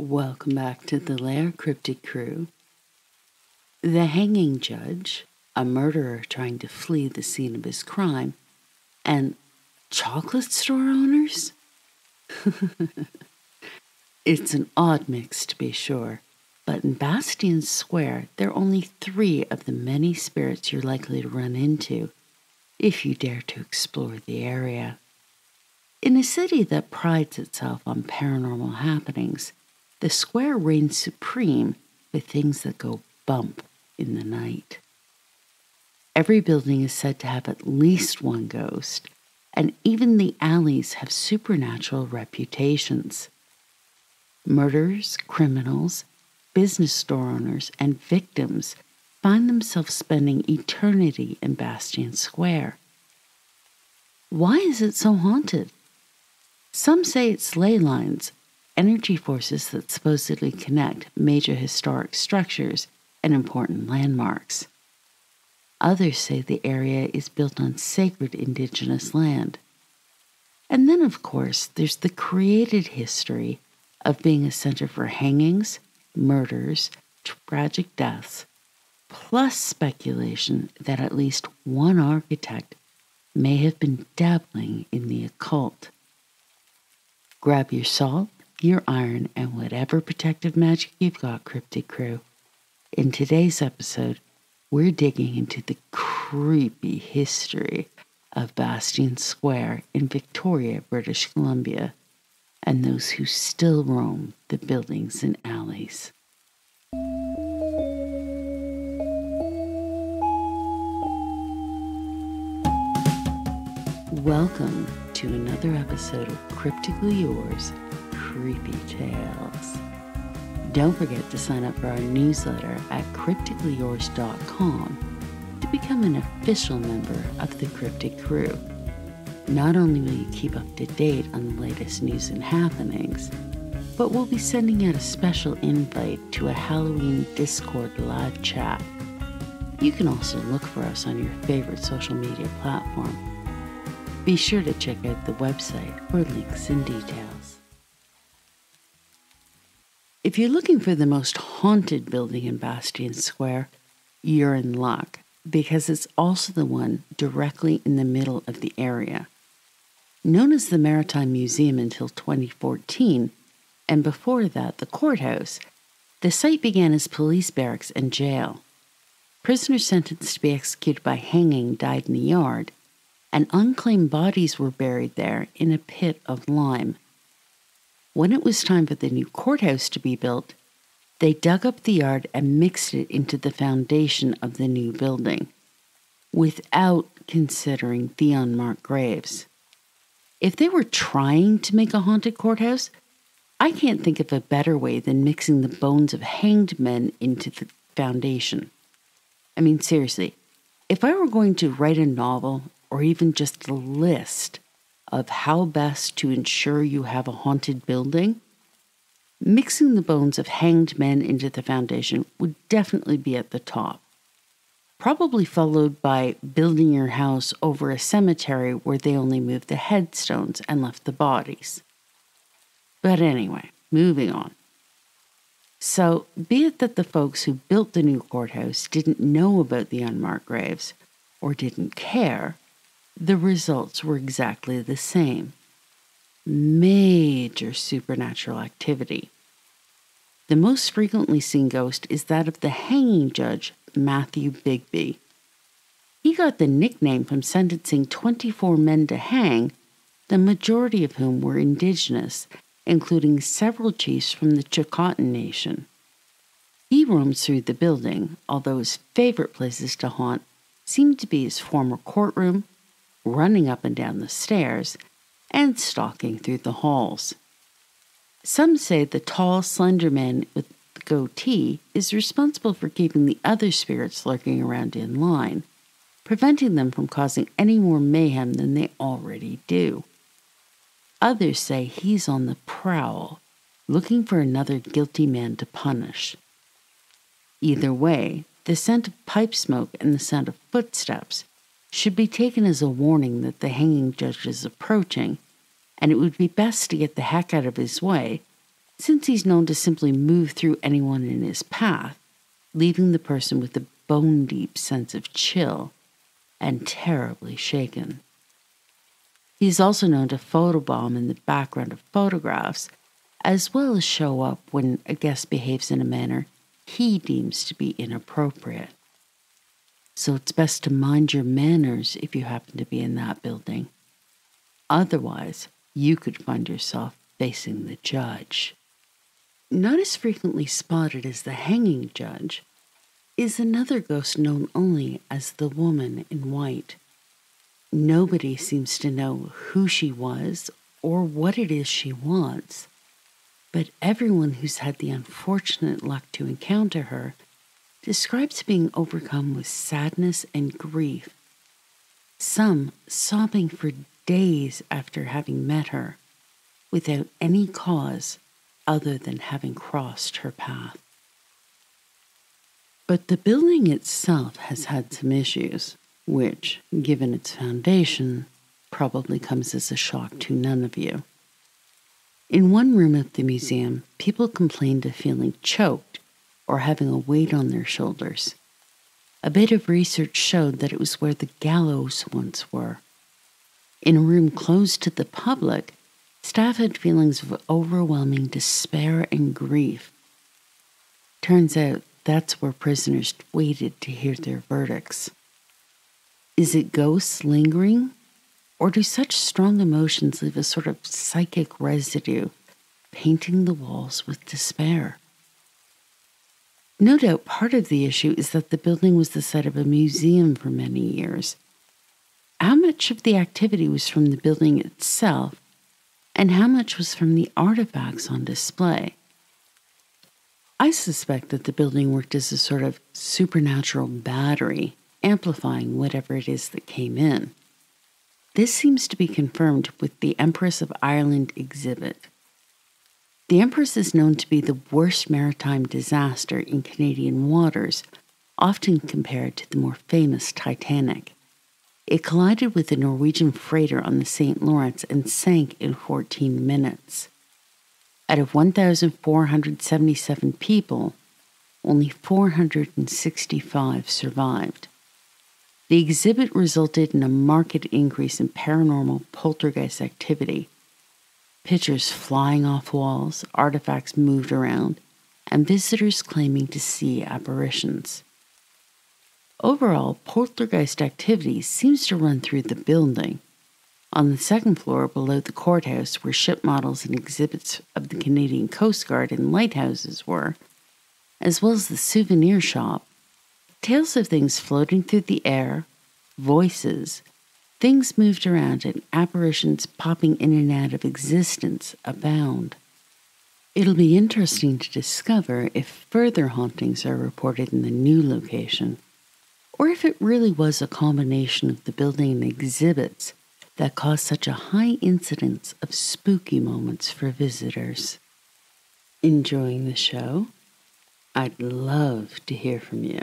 Welcome back to the Lair Cryptid Crew. The hanging judge, a murderer trying to flee the scene of his crime, and chocolate store owners? it's an odd mix, to be sure, but in Bastion Square, there are only three of the many spirits you're likely to run into if you dare to explore the area. In a city that prides itself on paranormal happenings, the square reigns supreme with things that go bump in the night. Every building is said to have at least one ghost, and even the alleys have supernatural reputations. Murderers, criminals, business store owners, and victims find themselves spending eternity in Bastion Square. Why is it so haunted? Some say it's ley lines energy forces that supposedly connect major historic structures and important landmarks. Others say the area is built on sacred indigenous land. And then, of course, there's the created history of being a center for hangings, murders, tragic deaths, plus speculation that at least one architect may have been dabbling in the occult. Grab your salt, your iron, and whatever protective magic you've got, Cryptid Crew. In today's episode, we're digging into the creepy history of Bastion Square in Victoria, British Columbia, and those who still roam the buildings and alleys. Welcome to another episode of Cryptically Yours creepy tales. Don't forget to sign up for our newsletter at crypticallyyours.com to become an official member of the Cryptic Crew. Not only will you keep up to date on the latest news and happenings, but we'll be sending out a special invite to a Halloween Discord live chat. You can also look for us on your favorite social media platform. Be sure to check out the website for links and details. If you're looking for the most haunted building in Bastion Square, you're in luck because it's also the one directly in the middle of the area. Known as the Maritime Museum until 2014, and before that, the courthouse, the site began as police barracks and jail. Prisoners sentenced to be executed by hanging died in the yard, and unclaimed bodies were buried there in a pit of lime. When it was time for the new courthouse to be built, they dug up the yard and mixed it into the foundation of the new building, without considering the unmarked graves. If they were trying to make a haunted courthouse, I can't think of a better way than mixing the bones of hanged men into the foundation. I mean, seriously, if I were going to write a novel or even just a list of how best to ensure you have a haunted building, mixing the bones of hanged men into the foundation would definitely be at the top. Probably followed by building your house over a cemetery where they only moved the headstones and left the bodies. But anyway, moving on. So, be it that the folks who built the new courthouse didn't know about the unmarked graves or didn't care, the results were exactly the same major supernatural activity. The most frequently seen ghost is that of the hanging judge, Matthew Begbie. He got the nickname from sentencing 24 men to hang, the majority of whom were indigenous, including several chiefs from the Chilcotin Nation. He roams through the building, although his favorite places to haunt seem to be his former courtroom, running up and down the stairs, and stalking through the halls. Some say the tall, slender man with the goatee is responsible for keeping the other spirits lurking around in line, preventing them from causing any more mayhem than they already do. Others say he's on the prowl, looking for another guilty man to punish. Either way, the scent of pipe smoke and the sound of footsteps should be taken as a warning that the hanging judge is approaching, and it would be best to get the heck out of his way since he's known to simply move through anyone in his path, leaving the person with a bone deep sense of chill and terribly shaken. He is also known to photobomb in the background of photographs, as well as show up when a guest behaves in a manner he deems to be inappropriate. So it's best to mind your manners if you happen to be in that building. Otherwise, you could find yourself facing the judge. Not as frequently spotted as the hanging judge is another ghost known only as the woman in white. Nobody seems to know who she was or what it is she wants, but everyone who's had the unfortunate luck to encounter her describes being overcome with sadness and grief, some sobbing for days after having met her without any cause other than having crossed her path. But the building itself has had some issues, which, given its foundation, probably comes as a shock to none of you. In one room of the museum, people complained of feeling choked or having a weight on their shoulders. A bit of research showed that it was where the gallows once were. In a room closed to the public, Staff had feelings of overwhelming despair and grief. Turns out that's where prisoners waited to hear their verdicts. Is it ghosts lingering? Or do such strong emotions leave a sort of psychic residue, painting the walls with despair? No doubt part of the issue is that the building was the site of a museum for many years. How much of the activity was from the building itself and how much was from the artifacts on display. I suspect that the building worked as a sort of supernatural battery, amplifying whatever it is that came in. This seems to be confirmed with the Empress of Ireland exhibit. The Empress is known to be the worst maritime disaster in Canadian waters, often compared to the more famous Titanic. It collided with a Norwegian freighter on the St. Lawrence and sank in 14 minutes. Out of 1,477 people, only 465 survived. The exhibit resulted in a marked increase in paranormal poltergeist activity. Pictures flying off walls, artifacts moved around, and visitors claiming to see apparitions. Overall, poltergeist activity seems to run through the building. On the second floor below the courthouse, where ship models and exhibits of the Canadian Coast Guard and lighthouses were, as well as the souvenir shop, tales of things floating through the air, voices, things moved around, and apparitions popping in and out of existence abound. It'll be interesting to discover if further hauntings are reported in the new location or if it really was a combination of the building and exhibits that caused such a high incidence of spooky moments for visitors. Enjoying the show? I'd love to hear from you.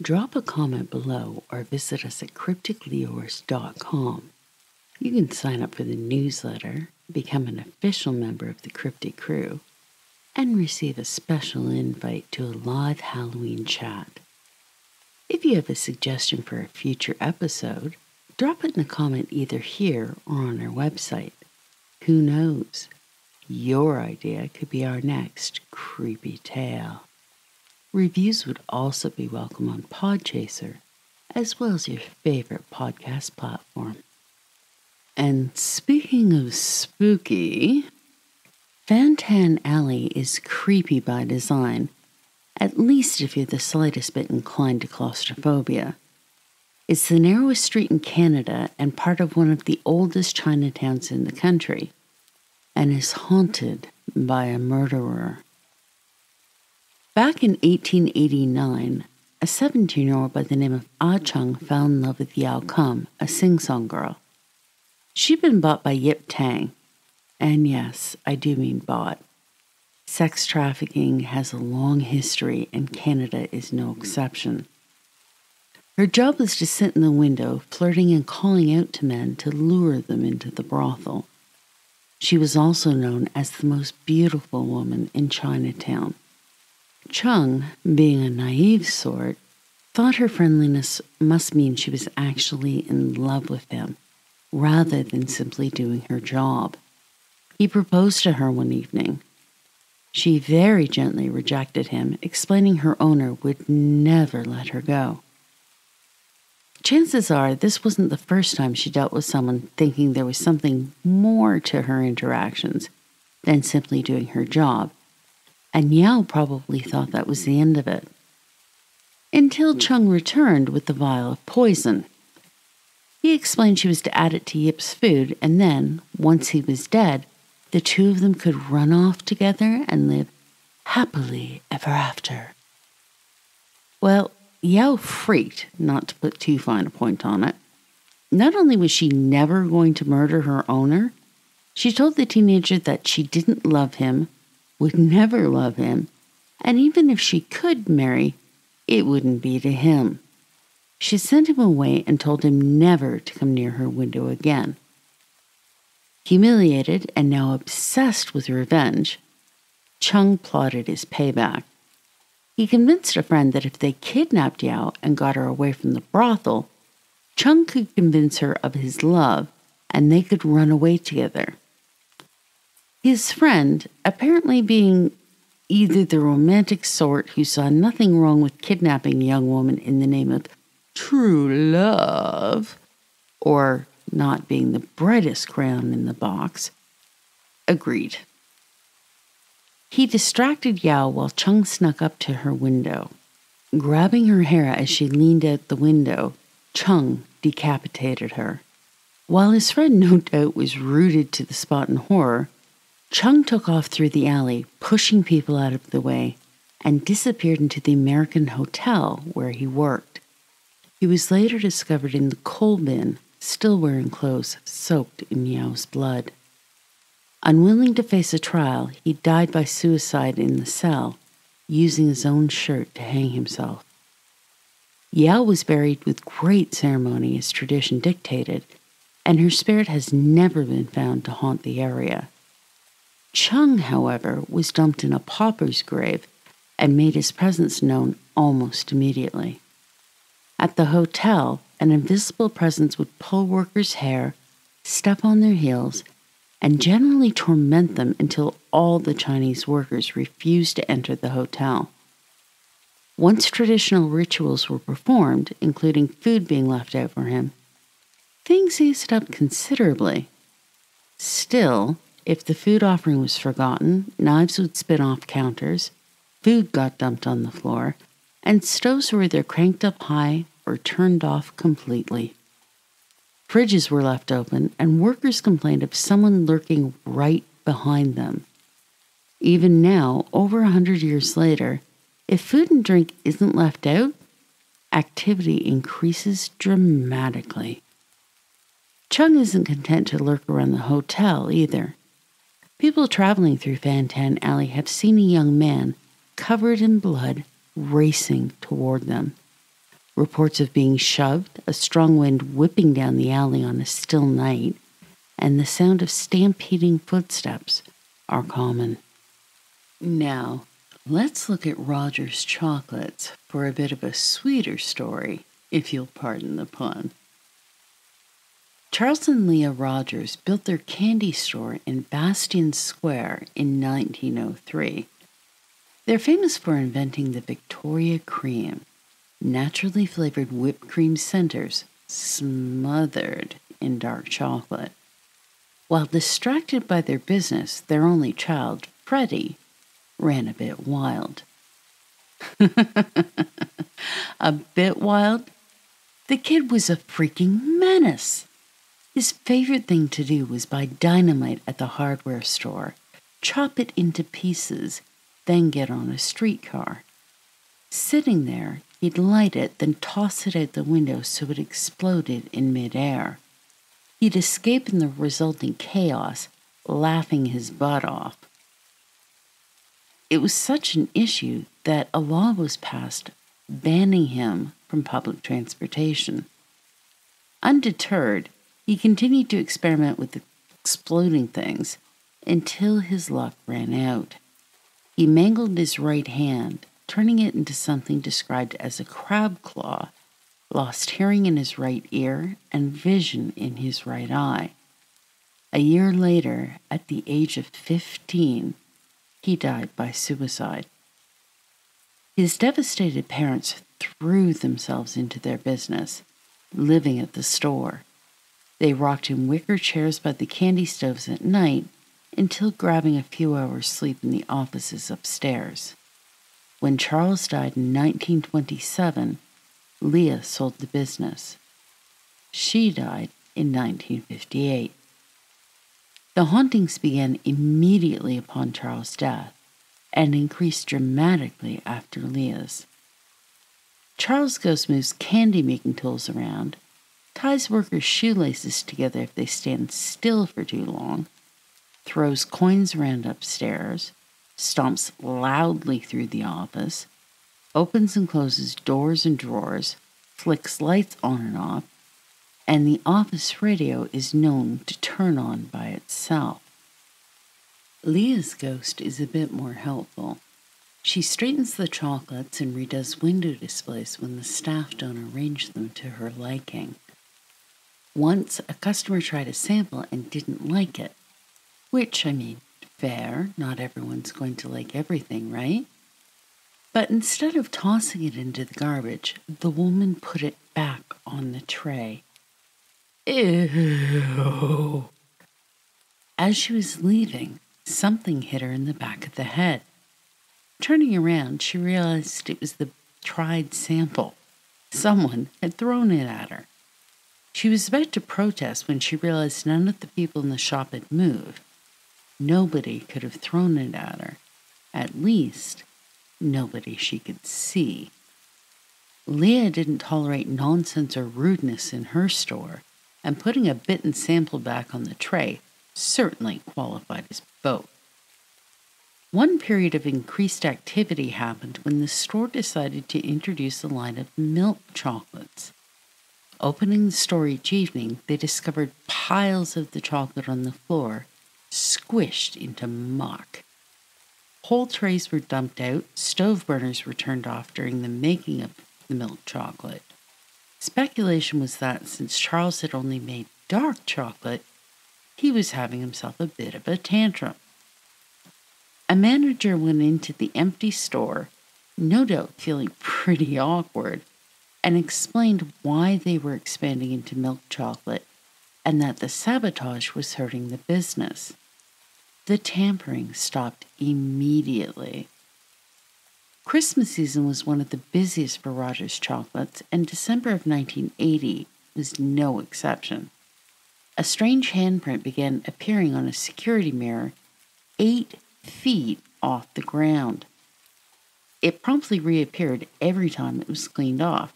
Drop a comment below or visit us at crypticallyyours.com. You can sign up for the newsletter, become an official member of the Cryptic Crew, and receive a special invite to a live Halloween chat. If you have a suggestion for a future episode, drop it in a comment either here or on our website. Who knows? Your idea could be our next creepy tale. Reviews would also be welcome on Podchaser, as well as your favorite podcast platform. And speaking of spooky, Fan Tan Alley is creepy by design at least if you're the slightest bit inclined to claustrophobia. It's the narrowest street in Canada and part of one of the oldest Chinatowns in the country, and is haunted by a murderer. Back in 1889, a 17 year old by the name of Ah Chung fell in love with Yao Kum, a sing song girl. She'd been bought by Yip Tang, and yes, I do mean bought. Sex trafficking has a long history, and Canada is no exception. Her job was to sit in the window, flirting and calling out to men to lure them into the brothel. She was also known as the most beautiful woman in Chinatown. Chung, being a naive sort, thought her friendliness must mean she was actually in love with him, rather than simply doing her job. He proposed to her one evening. She very gently rejected him, explaining her owner would never let her go. Chances are this wasn't the first time she dealt with someone thinking there was something more to her interactions than simply doing her job, and Yao probably thought that was the end of it. Until Chung returned with the vial of poison. He explained she was to add it to Yip's food, and then, once he was dead, the two of them could run off together and live happily ever after. Well, Yao freaked, not to put too fine a point on it. Not only was she never going to murder her owner, she told the teenager that she didn't love him, would never love him, and even if she could marry, it wouldn't be to him. She sent him away and told him never to come near her window again. Humiliated and now obsessed with revenge, Chung plotted his payback. He convinced a friend that if they kidnapped Yao and got her away from the brothel, Chung could convince her of his love and they could run away together. His friend, apparently being either the romantic sort who saw nothing wrong with kidnapping a young woman in the name of true love, or not being the brightest crayon in the box, agreed. He distracted Yao while Chung snuck up to her window. Grabbing her hair as she leaned out the window, Chung decapitated her. While his friend no doubt was rooted to the spot in horror, Chung took off through the alley, pushing people out of the way, and disappeared into the American hotel where he worked. He was later discovered in the coal bin, still wearing clothes soaked in Yao's blood. Unwilling to face a trial, he died by suicide in the cell, using his own shirt to hang himself. Yao was buried with great ceremony as tradition dictated, and her spirit has never been found to haunt the area. Chung, however, was dumped in a pauper's grave and made his presence known almost immediately. At the hotel, an invisible presence would pull workers' hair, step on their heels, and generally torment them until all the Chinese workers refused to enter the hotel. Once traditional rituals were performed, including food being left out for him, things eased up considerably. Still, if the food offering was forgotten, knives would spin off counters, food got dumped on the floor, and stoves were either cranked up high or turned off completely. Fridges were left open, and workers complained of someone lurking right behind them. Even now, over a hundred years later, if food and drink isn't left out, activity increases dramatically. Chung isn't content to lurk around the hotel either. People traveling through Fan Tan Alley have seen a young man covered in blood racing toward them. Reports of being shoved, a strong wind whipping down the alley on a still night, and the sound of stampeding footsteps are common. Now, let's look at Rogers chocolates for a bit of a sweeter story, if you'll pardon the pun. Charles and Leah Rogers built their candy store in Bastion Square in 1903. They're famous for inventing the Victoria Cream, naturally flavored whipped cream centers smothered in dark chocolate. While distracted by their business, their only child, Freddie, ran a bit wild. a bit wild? The kid was a freaking menace. His favorite thing to do was buy dynamite at the hardware store, chop it into pieces, then get on a streetcar. Sitting there, He'd light it, then toss it out the window so it exploded in midair. He'd escape in the resulting chaos, laughing his butt off. It was such an issue that a law was passed banning him from public transportation. Undeterred, he continued to experiment with exploding things, until his luck ran out. He mangled his right hand, turning it into something described as a crab claw, lost hearing in his right ear, and vision in his right eye. A year later, at the age of 15, he died by suicide. His devastated parents threw themselves into their business, living at the store. They rocked in wicker chairs by the candy stoves at night until grabbing a few hours' sleep in the offices upstairs. When Charles died in 1927, Leah sold the business. She died in 1958. The hauntings began immediately upon Charles' death and increased dramatically after Leah's. Charles Ghost moves candy making tools around, ties workers' shoelaces together if they stand still for too long, throws coins around upstairs, stomps loudly through the office, opens and closes doors and drawers, flicks lights on and off, and the office radio is known to turn on by itself. Leah's ghost is a bit more helpful. She straightens the chocolates and redoes window displays when the staff don't arrange them to her liking. Once a customer tried a sample and didn't like it, which, I mean, fair, not everyone's going to like everything, right? But instead of tossing it into the garbage, the woman put it back on the tray. Ew. As she was leaving, something hit her in the back of the head. Turning around, she realized it was the tried sample. Someone had thrown it at her. She was about to protest when she realized none of the people in the shop had moved. Nobody could have thrown it at her. At least, nobody she could see. Leah didn't tolerate nonsense or rudeness in her store, and putting a bitten sample back on the tray certainly qualified as both. One period of increased activity happened when the store decided to introduce a line of milk chocolates. Opening the store each evening, they discovered piles of the chocolate on the floor, squished into muck. Whole trays were dumped out, stove burners were turned off during the making of the milk chocolate. Speculation was that since Charles had only made dark chocolate, he was having himself a bit of a tantrum. A manager went into the empty store, no doubt feeling pretty awkward, and explained why they were expanding into milk chocolate and that the sabotage was hurting the business. The tampering stopped immediately. Christmas season was one of the busiest for Rogers Chocolates, and December of 1980 was no exception. A strange handprint began appearing on a security mirror eight feet off the ground. It promptly reappeared every time it was cleaned off.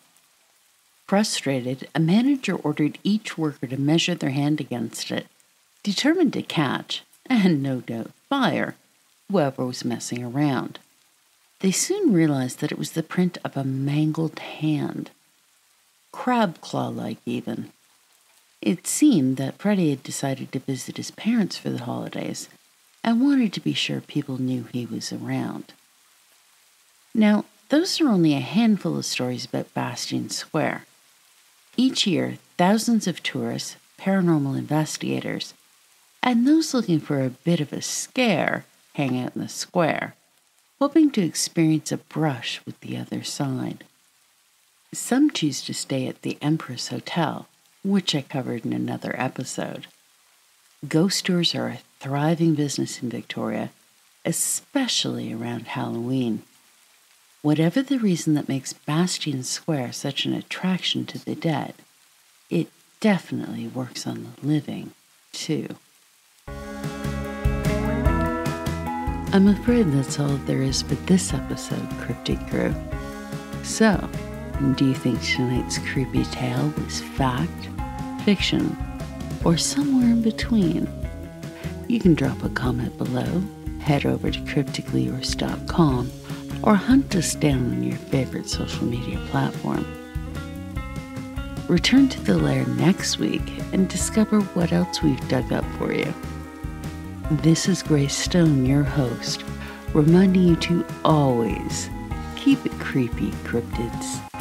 Frustrated, a manager ordered each worker to measure their hand against it, determined to catch, and no doubt fire, whoever was messing around. They soon realized that it was the print of a mangled hand, crab claw like even. It seemed that Freddie had decided to visit his parents for the holidays and wanted to be sure people knew he was around. Now, those are only a handful of stories about Bastion Square. Each year, thousands of tourists, paranormal investigators, and those looking for a bit of a scare hang out in the square, hoping to experience a brush with the other side. Some choose to stay at the Empress Hotel, which I covered in another episode. Ghost tours are a thriving business in Victoria, especially around Halloween. Whatever the reason that makes Bastion Square such an attraction to the dead, it definitely works on the living, too. I'm afraid that's all there is for this episode, Cryptic Crew. So, do you think tonight's creepy tale was fact, fiction, or somewhere in between? You can drop a comment below, head over to crypticallyyours.com, or hunt us down on your favorite social media platform. Return to the lair next week and discover what else we've dug up for you. This is Grace Stone, your host, reminding you to always keep it creepy, cryptids.